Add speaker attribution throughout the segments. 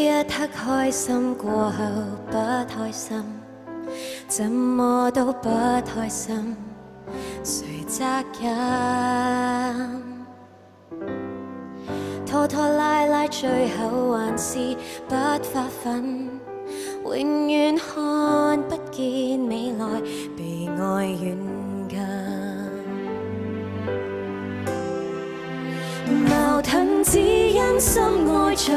Speaker 1: 一刻开心过后不开心，怎么都不开心，谁责任？拖拖拉拉最后还是不发奋，永远看不见未来被爱远近，矛盾只因深爱着。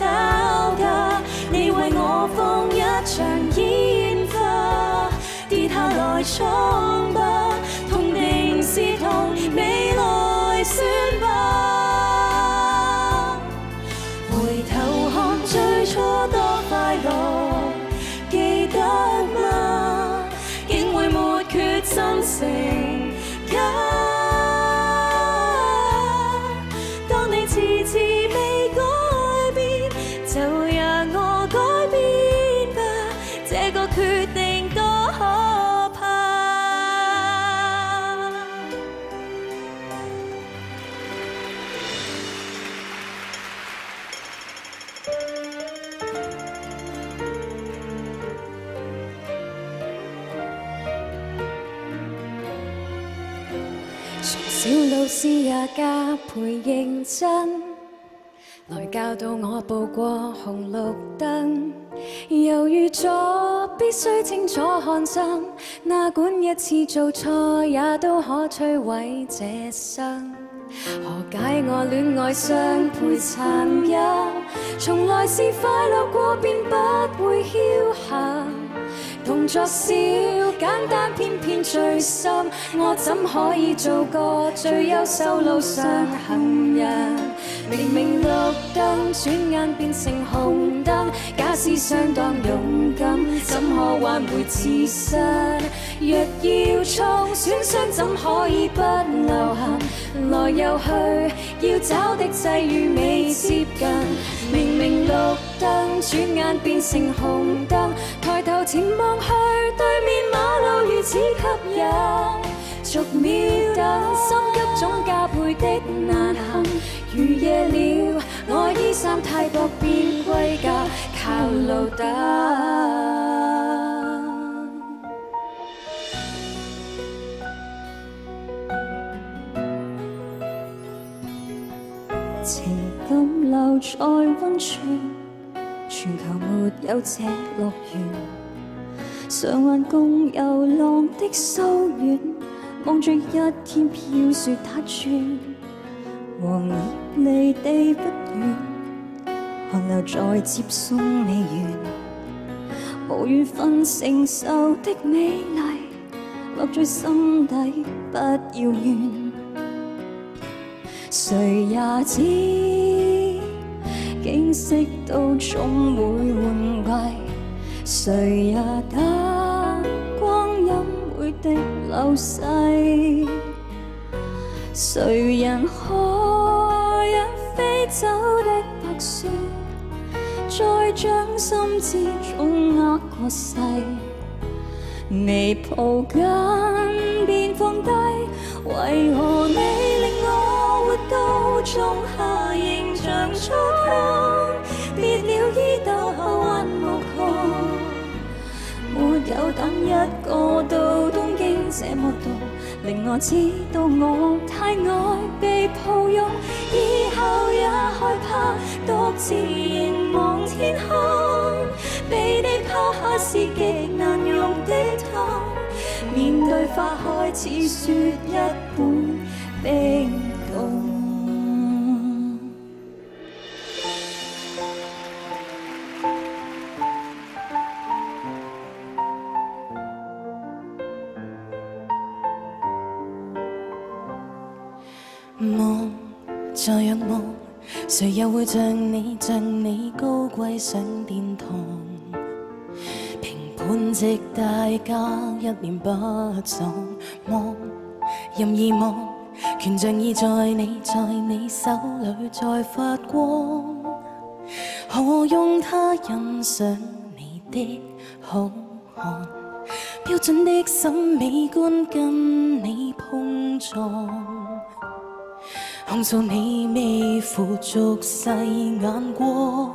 Speaker 1: 吵架，你为我放一场烟花，跌下来疮疤，痛定思痛，未来算吧。回头看最初多快乐，记得吗？竟会没缺真诚。小老师也加倍认真，来教导我步过红绿灯。犹豫咗，必须清楚看真，哪管一次做错也都可摧毁这生。何解我恋爱双配残忍，从来是快乐过便不会侥幸。动作少简单偏。最深，我怎可以做个最优秀路上行人？明明绿灯，转眼变成红灯。假使相当勇敢，怎可挽回自身？若要创损伤，怎可以不留下？来又去，要找的际遇未接近。明明绿灯，转眼变成红灯。抬头前望。只吸引，逐秒等，心急总加配的难行。如夜了，我衣衫太薄，便归家靠路灯。情感留在温泉，全球没有这乐园。上岸共游浪的疏远，望着一天飘雪打转，黄叶离地不远，寒流在接送未完。无缘分承受的美丽，落在心底不要怨。谁也知景色都总会换季。谁也得光阴会的流逝，谁人可让飞走的白雪，再将心之中握过世？未抱紧便放低，为何你令我活到仲夏仍像初冬，别了依都。等一个到东京这么多，令我知道我太爱被抱拥，以后也害怕独自凝望天空，被你抛下是极难用的痛，面对花开似雪一般冰。
Speaker 2: 谁又会像你像你高贵上殿堂？评判席大家一脸不爽，望任意望，权杖已在你在你手里在发光，何用他欣赏你的好看，标准的审美观跟你碰撞。控诉你未付俗世眼光，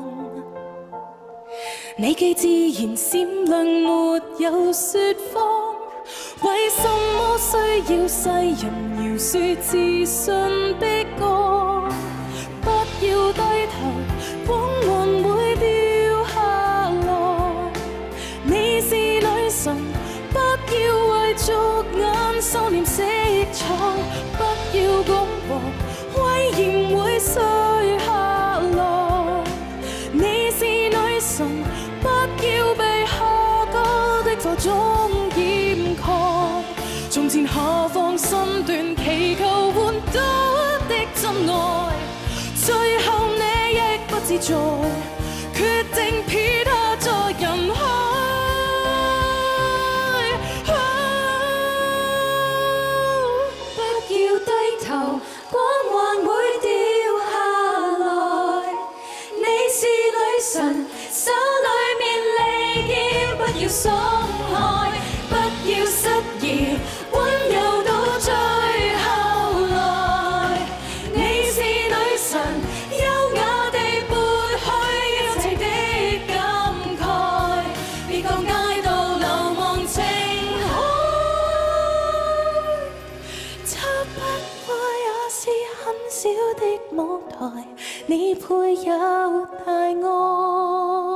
Speaker 2: 你既自然闪亮，没有说谎。为什么需要世人饶恕自信的歌？不要低头，光芒会掉下来。你是女神，不要为俗眼收敛色彩，不要恭维。依然会碎下来。你是女神，不要被下跪的火肿掩盖。从前下放心段，祈求换得的真爱，最后你亦不自在。
Speaker 1: 神，手里面力要不要松开？不要失仪，温柔到最后来。你是女神，优雅地拨去幽情的感慨，别讲街道流亡情海，
Speaker 2: 插不坏也是很小的舞台。你配有大爱。